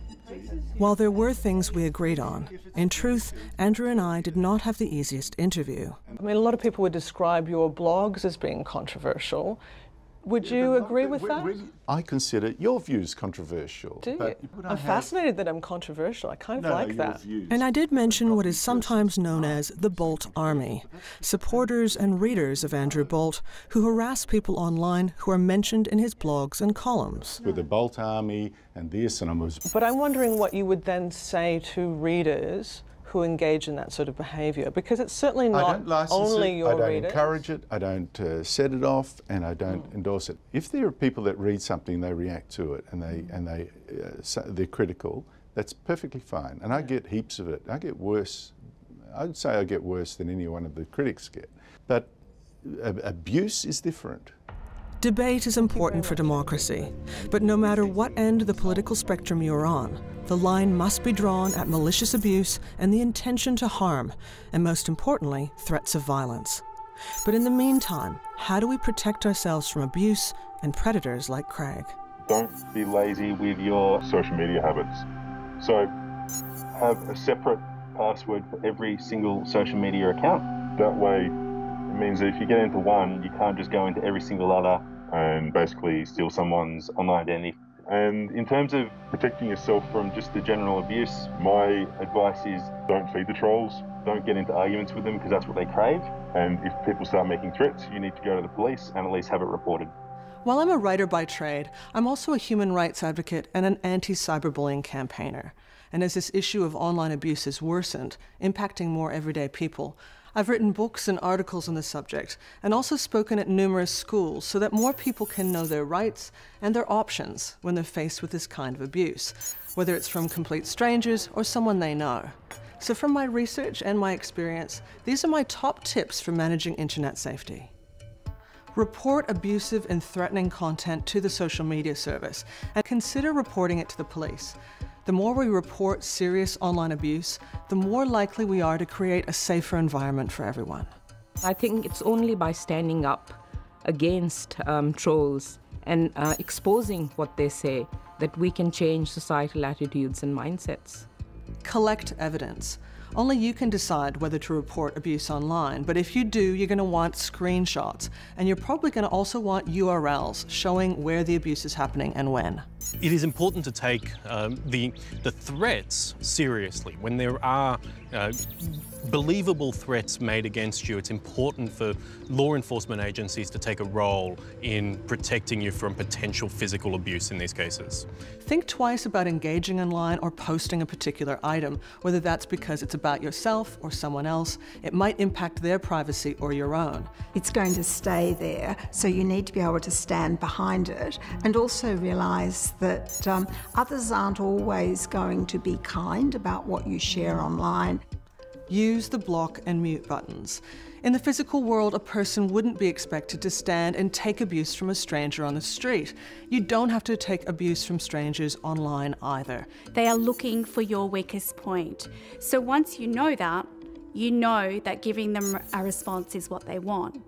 While there were things we agreed on, in truth, Andrew and I did not have the easiest interview. I mean, a lot of people would describe your blogs as being controversial. Would you agree with that? I consider your views controversial. Do you? but I'm fascinated that I'm controversial. I kind of No, no, like your that. views. And I did mention what is sometimes known ah. as the Bolt Army supporters and readers of Andrew Bolt who harass people online who are mentioned in his blogs and columns. With the Bolt Army and this, and I was But I'm wondering what you would then say to readers who engage in that sort of behaviour, because it's certainly not only it, your I don't readers. encourage it, I don't uh, set it off, and I don't endorse it. If there are people that read something, they react to it, and they and they uh, so they're critical, that's perfectly fine. And I get heaps of it. I get worse. I'd say I get worse than any one of the critics get. But uh, abuse is different. Debate is important for democracy, but no matter what end of the political spectrum you're on, the line must be drawn at malicious abuse and the intention to harm, and most importantly, threats of violence. But in the meantime, how do we protect ourselves from abuse and predators like Craig? Don't be lazy with your social media habits. So, have a separate password for every single social media account. That way, means that if you get into one, you can't just go into every single other and basically steal someone's online identity. And in terms of protecting yourself from just the general abuse, my advice is don't feed the trolls. Don't get into arguments with them because that's what they crave. And if people start making threats, you need to go to the police and at least have it reported. While I'm a writer by trade, I'm also a human rights advocate and an anti cyberbullying campaigner. And as this issue of online abuse has worsened, impacting more everyday people, I've written books and articles on the subject and also spoken at numerous schools so that more people can know their rights and their options when they're faced with this kind of abuse, whether it's from complete strangers or someone they know. So, from my research and my experience, these are my top tips for managing internet safety. Report abusive and threatening content to the social media service and consider reporting it to the police. The more we report serious online abuse, the more likely we are to create a safer environment for everyone. I think it's only by standing up against um, trolls and uh, exposing what they say that we can change societal attitudes and mindsets. Collect evidence. Only you can decide whether to report abuse online, but if you do, you're going to want screenshots, and you're probably going to also want URLs showing where the abuse is happening and when. It is important to take um, the, the threats seriously. When there are uh, believable threats made against you, it's important for law enforcement agencies to take a role in protecting you from potential physical abuse in these cases. Think twice about engaging online or posting a particular item, whether that's because it's about yourself or someone else. It might impact their privacy or your own. It's going to stay there, so you need to be able to stand behind it and also realise that um, others aren't always going to be kind about what you share online. Use the block and mute buttons. In the physical world, a person wouldn't be expected to stand and take abuse from a stranger on the street. You don't have to take abuse from strangers online either. They are looking for your weakest point. So once you know that, you know that giving them a response is what they want.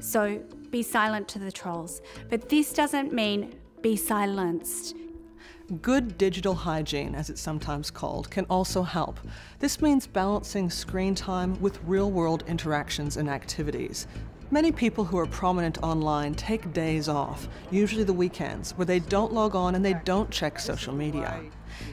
So be silent to the trolls. But this doesn't mean be silenced. Good digital hygiene, as it's sometimes called, can also help. This means balancing screen time with real world interactions and activities. Many people who are prominent online take days off, usually the weekends, where they don't log on and they don't check social media.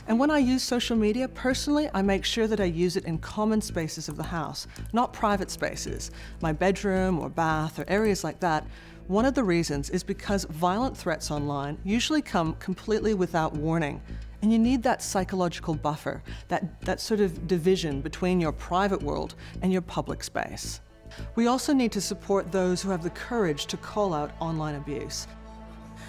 And when I use social media, personally, I make sure that I use it in common spaces of the house, not private spaces, my bedroom or bath or areas like that. One of the reasons is because violent threats online usually come completely without warning. And you need that psychological buffer, that, that sort of division between your private world and your public space. We also need to support those who have the courage to call out online abuse.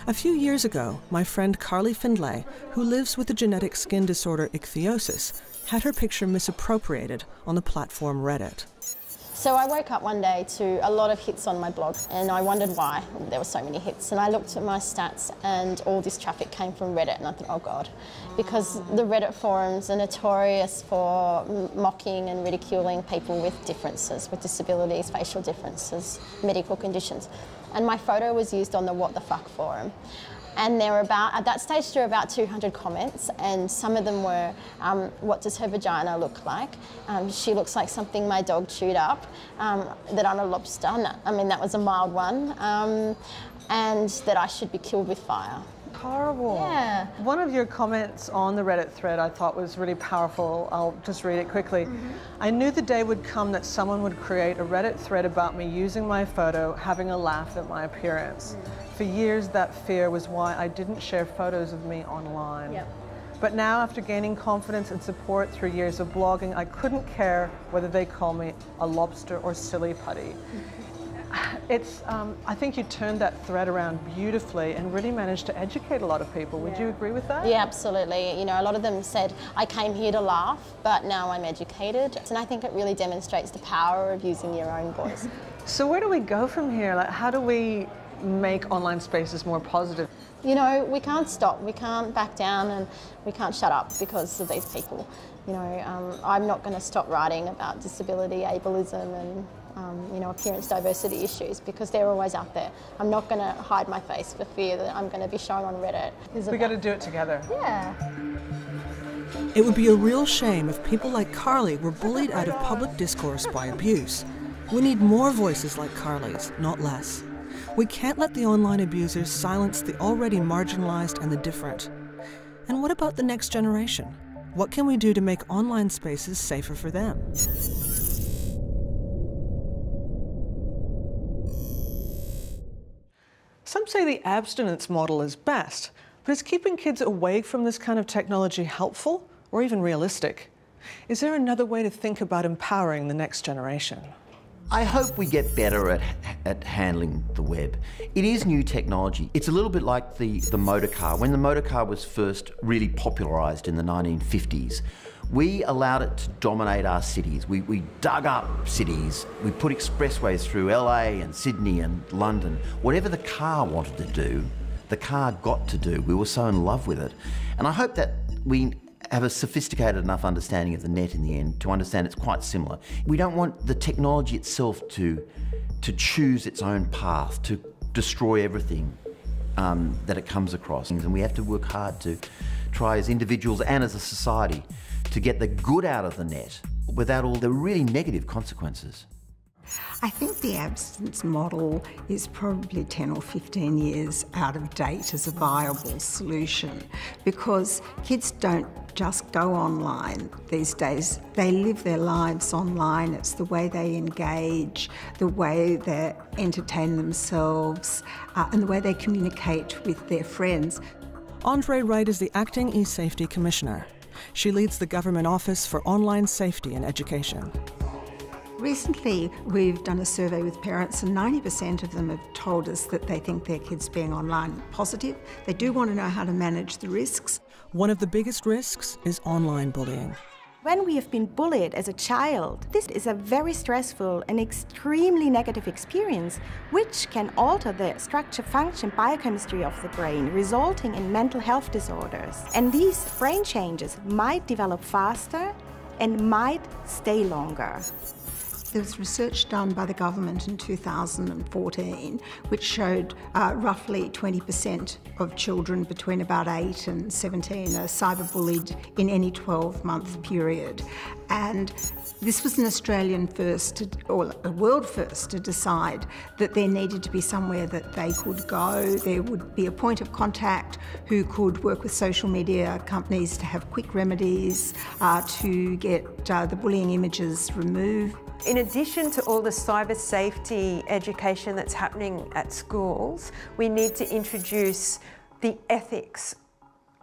A few years ago, my friend Carly Findlay, who lives with the genetic skin disorder ichthyosis, had her picture misappropriated on the platform Reddit. So I woke up one day to a lot of hits on my blog and I wondered why there were so many hits. And I looked at my stats and all this traffic came from Reddit and I thought, oh God, because the Reddit forums are notorious for mocking and ridiculing people with differences, with disabilities, facial differences, medical conditions. And my photo was used on the What the Fuck forum and there were about at that stage there were about 200 comments and some of them were um, what does her vagina look like? Um, she looks like something my dog chewed up um, that i'm a lobster. I mean that was a mild one um, and that i should be killed with fire horrible. Yeah. One of your comments on the Reddit thread I thought was really powerful. I'll just read it quickly. Mm -hmm. I knew the day would come that someone would create a Reddit thread about me using my photo, having a laugh at my appearance. Mm. For years, that fear was why I didn't share photos of me online. Yep. But now, after gaining confidence and support through years of blogging, I couldn't care whether they call me a lobster or silly putty. It's, um, I think you turned that thread around beautifully and really managed to educate a lot of people. Would yeah. you agree with that? Yeah, absolutely. You know, a lot of them said, I came here to laugh, but now I'm educated. And I think it really demonstrates the power of using your own voice. (laughs) so where do we go from here? Like, how do we make online spaces more positive? You know, we can't stop, we can't back down and we can't shut up because of these people. You know, um, I'm not going to stop writing about disability, ableism and um, you know, appearance diversity issues because they're always out there. I'm not going to hide my face for fear that I'm going to be shown on Reddit. We got to do it together. Yeah. It would be a real shame if people like Carly were bullied out of public discourse by abuse. We need more voices like Carly's, not less. We can't let the online abusers silence the already marginalized and the different. And what about the next generation? What can we do to make online spaces safer for them? Some say the abstinence model is best, but is keeping kids away from this kind of technology helpful or even realistic? Is there another way to think about empowering the next generation? I hope we get better at, at handling the web. It is new technology. It's a little bit like the, the motor car. When the motor car was first really popularised in the 1950s, we allowed it to dominate our cities. We, we dug up cities. We put expressways through LA and Sydney and London. Whatever the car wanted to do, the car got to do. We were so in love with it. And I hope that we have a sophisticated enough understanding of the net in the end to understand it's quite similar. We don't want the technology itself to, to choose its own path, to destroy everything um, that it comes across. And we have to work hard to try as individuals and as a society to get the good out of the net without all the really negative consequences. I think the abstinence model is probably 10 or 15 years out of date as a viable solution because kids don't just go online these days. They live their lives online. It's the way they engage, the way they entertain themselves, uh, and the way they communicate with their friends. Andree Wright is the acting e-safety commissioner. She leads the government office for online safety and education. Recently, we've done a survey with parents, and 90% of them have told us that they think their kids being online positive. They do want to know how to manage the risks. One of the biggest risks is online bullying. When we have been bullied as a child, this is a very stressful and extremely negative experience, which can alter the structure, function, biochemistry of the brain, resulting in mental health disorders. And these brain changes might develop faster and might stay longer. There was research done by the government in 2014 which showed uh, roughly 20% of children between about 8 and 17 are cyberbullied in any 12 month period. And this was an Australian first, to, or a world first, to decide that there needed to be somewhere that they could go. There would be a point of contact who could work with social media companies to have quick remedies uh, to get uh, the bullying images removed. In addition to all the cyber safety education that's happening at schools, we need to introduce the ethics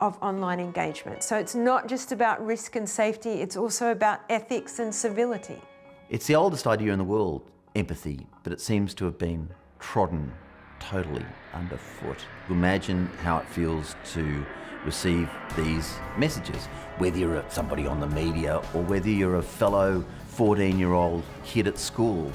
of online engagement. So it's not just about risk and safety, it's also about ethics and civility. It's the oldest idea in the world, empathy, but it seems to have been trodden totally underfoot. Imagine how it feels to receive these messages, whether you're somebody on the media or whether you're a fellow 14 year old kid at school.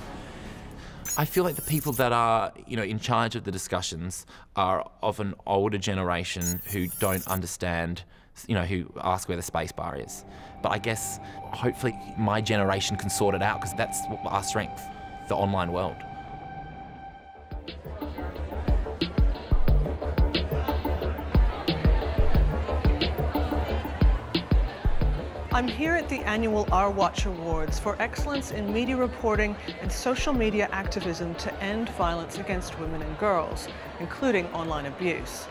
I feel like the people that are, you know, in charge of the discussions are of an older generation who don't understand, you know, who ask where the space bar is. But I guess hopefully my generation can sort it out because that's our strength, the online world. I'm here at the annual Our Watch Awards for excellence in media reporting and social media activism to end violence against women and girls, including online abuse.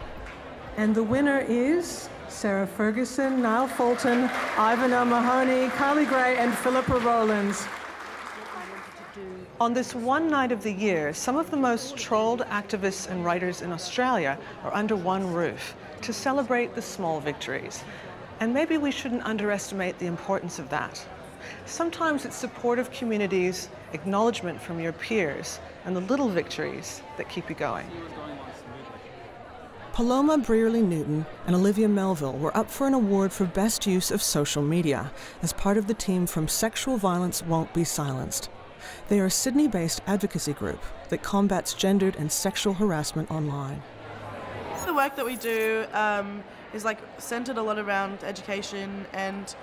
And the winner is Sarah Ferguson, Niall Fulton, Ivan O'Mahony, Carly Gray, and Philippa Rowlands. On this one night of the year, some of the most trolled activists and writers in Australia are under one roof to celebrate the small victories. And maybe we shouldn't underestimate the importance of that. Sometimes it's supportive communities, acknowledgement from your peers, and the little victories that keep you going. Paloma Brierley Newton and Olivia Melville were up for an award for Best Use of Social Media as part of the team from Sexual Violence Won't Be Silenced. They are a Sydney based advocacy group that combats gendered and sexual harassment online. The work that we do um, is like centered a lot around education and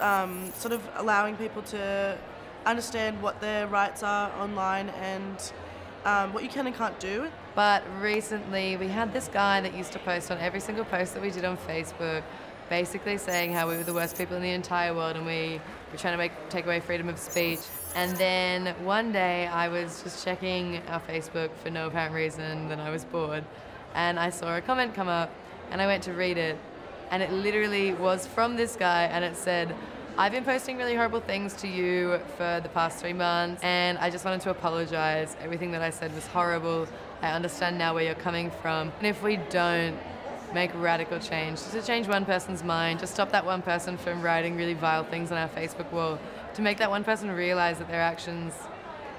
um, sort of allowing people to understand what their rights are online and um, what you can and can't do. But recently, we had this guy that used to post on every single post that we did on Facebook, basically saying how we were the worst people in the entire world and we were trying to make take away freedom of speech. And then one day, I was just checking our Facebook for no apparent reason. Then I was bored, and I saw a comment come up, and I went to read it, and it literally was from this guy, and it said. I've been posting really horrible things to you for the past three months, and I just wanted to apologize. Everything that I said was horrible. I understand now where you're coming from. And if we don't make radical change, just to change one person's mind, just stop that one person from writing really vile things on our Facebook wall, to make that one person realize that their actions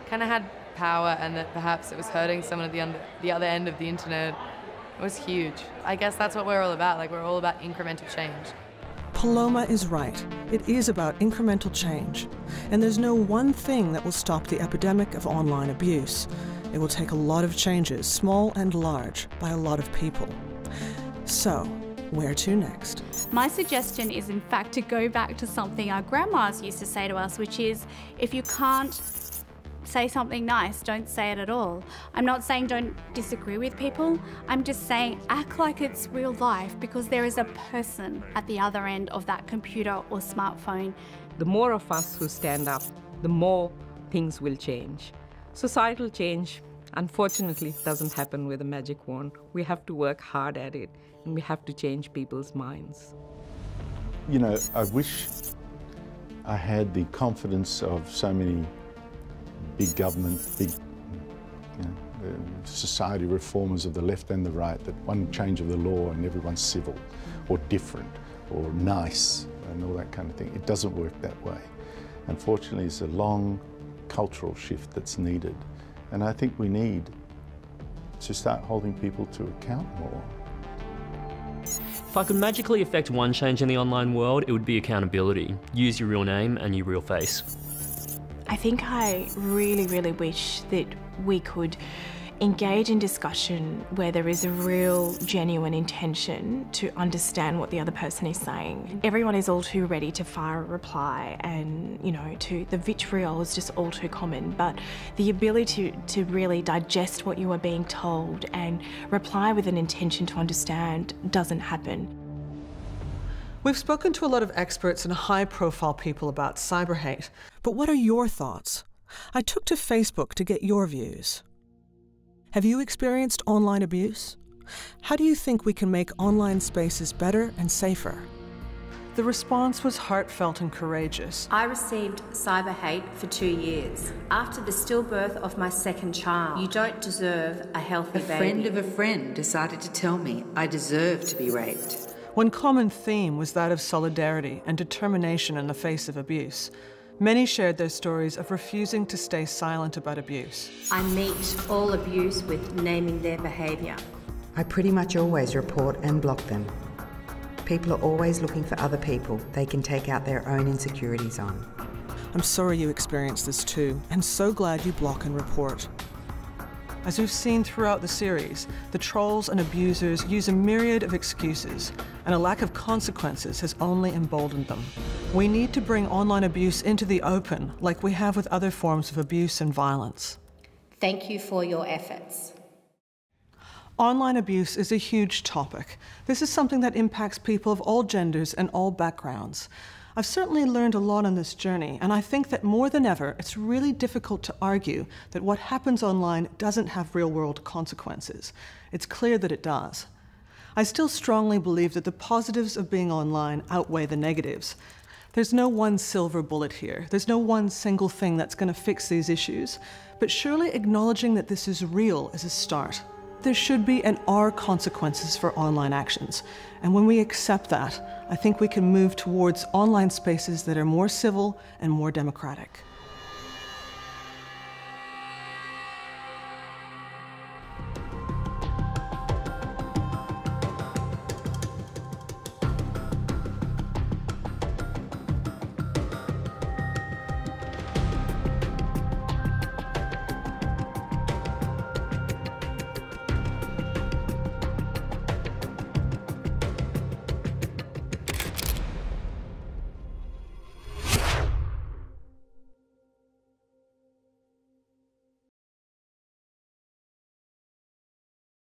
kind of had power and that perhaps it was hurting someone at the, the other end of the internet, it was huge. I guess that's what we're all about. Like, we're all about incremental change. Paloma is right. It is about incremental change. And there's no one thing that will stop the epidemic of online abuse. It will take a lot of changes, small and large, by a lot of people. So, where to next? My suggestion is, in fact, to go back to something our grandmas used to say to us, which is if you can't say something nice, don't say it at all. I'm not saying don't disagree with people, I'm just saying act like it's real life because there is a person at the other end of that computer or smartphone. The more of us who stand up, the more things will change. Societal change, unfortunately, doesn't happen with a magic wand. We have to work hard at it and we have to change people's minds. You know, I wish I had the confidence of so many big government, big you know, uh, society reformers of the left and the right that one change of the law and everyone's civil or different or nice and all that kind of thing. It doesn't work that way. Unfortunately, it's a long cultural shift that's needed. And I think we need to start holding people to account more. If I could magically affect one change in the online world, it would be accountability. Use your real name and your real face. I think I really, really wish that we could engage in discussion where there is a real genuine intention to understand what the other person is saying. Everyone is all too ready to fire a reply and, you know, to the vitriol is just all too common, but the ability to, to really digest what you are being told and reply with an intention to understand doesn't happen. We've spoken to a lot of experts and high profile people about cyber hate. But what are your thoughts? I took to Facebook to get your views. Have you experienced online abuse? How do you think we can make online spaces better and safer? The response was heartfelt and courageous. I received cyber hate for two years. After the stillbirth of my second child, you don't deserve a healthy A baby. A friend of a friend decided to tell me I deserve to be raped. One common theme was that of solidarity and determination in the face of abuse. Many shared their stories of refusing to stay silent about abuse. I meet all abuse with naming their behaviour. I pretty much always report and block them. People are always looking for other people they can take out their own insecurities on. I'm sorry you experienced this too, and so glad you block and report. As we've seen throughout the series, the trolls and abusers use a myriad of excuses, and a lack of consequences has only emboldened them. We need to bring online abuse into the open, like we have with other forms of abuse and violence. Thank you for your efforts. Online abuse is a huge topic. This is something that impacts people of all genders and all backgrounds. I've certainly learned a lot on this journey, and I think that more than ever, it's really difficult to argue that what happens online doesn't have real world consequences. It's clear that it does. I still strongly believe that the positives of being online outweigh the negatives. There's no one silver bullet here. There's no one single thing that's going to fix these issues. But surely acknowledging that this is real is a start. There should be and are consequences for online actions. And when we accept that, I think we can move towards online spaces that are more civil and more democratic.